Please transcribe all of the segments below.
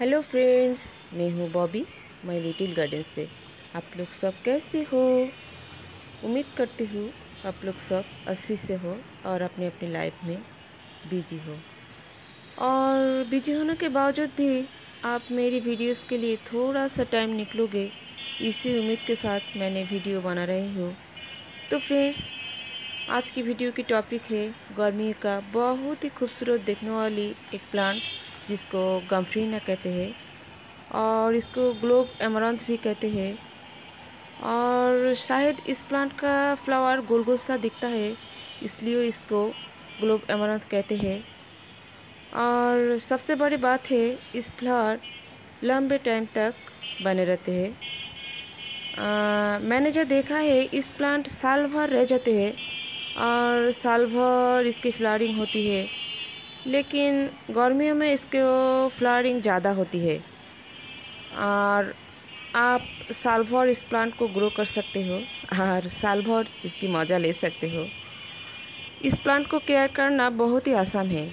Hello friends, मैं हूँ Bobby, my little garden से। आप लोग सब कैसे हो? उम्मीद करती हूँ आप लोग सब अच्छी से हो और अपने अपने लाइफ में बिज़ी हो। और बिज़ी होने के बावजूद भी आप मेरी वीडियोस के लिए थोड़ा सा टाइम निकलोगे, इसी उम्मीद के साथ मैंने वीडियो बना रही हूँ। तो फ्रेंड्स आज की वीडियो की टॉपिक है, गर्मी का बहुत ही खूबसूरत देखने वाली एक प्लांट जिसको गम्फ्रीना कहते हैं, और इसको ग्लोब एमरंथ भी कहते हैं। और शायद इस प्लांट का फ्लावर गोल गोल सा दिखता है, इसलिए इसको ग्लोब एमरंथ कहते हैं। और सबसे बड़ी बात है, इस फ्लावर लंबे टाइम तक बने रहते हैं। मैंने जो देखा है, इस प्लांट साल भर रह जाते हैं, और साल भर इसकी फ्लावरिंग होती है। लेकिन गर्मियों में इसके फ्लावरिंग ज़्यादा होती है। और आप साल भर इस प्लांट को ग्रो कर सकते हो, और साल भर इसकी मज़ा ले सकते हो। इस प्लांट को केयर करना बहुत ही आसान है,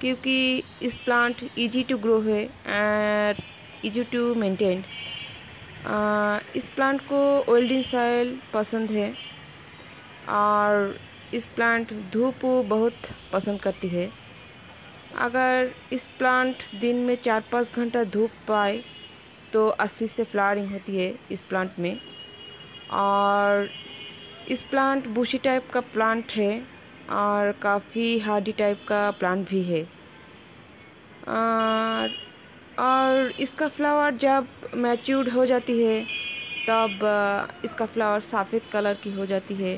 क्योंकि इस प्लांट इजी टू ग्रो है एंड इजी टू मेंटेन इस प्लांट को ओल्डिन सॉइल पसंद है, और इस प्लांट धूप बहुत पसंद करती है। अगर इस प्लांट दिन में चार पाँच घंटा धूप पाए तो अस्सी से फ्लावरिंग होती है इस प्लांट में। और इस प्लांट बुशी टाइप का प्लांट है और काफ़ी हार्डी टाइप का प्लांट भी है। और, और इसका फ्लावर जब मैच्योर्ड हो जाती है तब इसका फ्लावर सफ़ेद कलर की हो जाती है।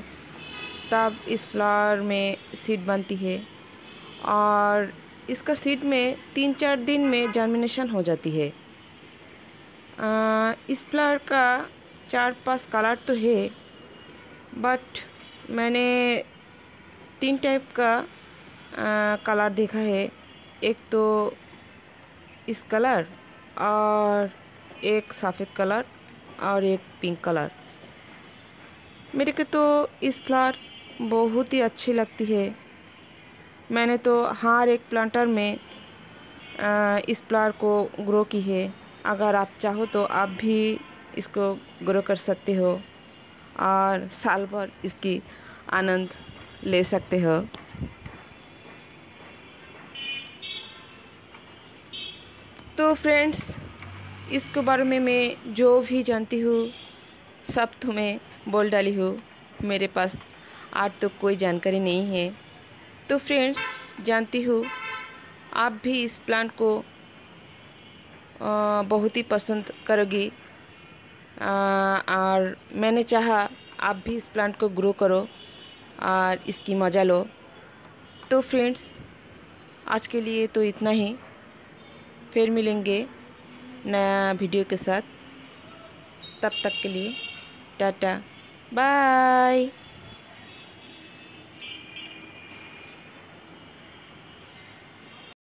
तब इस फ्लावर में सीड बनती है। और इसका सीड में तीन चार दिन में जर्मिनेशन हो जाती है। आ, इस फ्लावर का चार पाँच कलर तो है बट मैंने तीन टाइप का कलर देखा है। एक तो इस कलर और एक सफ़ेद कलर और एक पिंक कलर मेरे को तो इस फ्लावर बहुत ही अच्छी लगती है। मैंने तो हर एक प्लांटर में इस प्लांट को ग्रो की है। अगर आप चाहो तो आप भी इसको ग्रो कर सकते हो और साल भर इसकी आनंद ले सकते हो। तो फ्रेंड्स इसके बारे में मैं जो भी जानती हूँ, सब तुम्हें बोल डाली हूँ। मेरे पास आज तो कोई जानकारी नहीं है। तो फ्रेंड्स जानती हूँ, आप भी इस प्लांट को बहुत ही पसंद करोगी। और मैंने चाहा आप भी इस प्लांट को ग्रो करो और इसकी मज़ा लो। तो फ्रेंड्स आज के लिए तो इतना ही। फिर मिलेंगे नया वीडियो के साथ। तब तक के लिए, टाटा बाय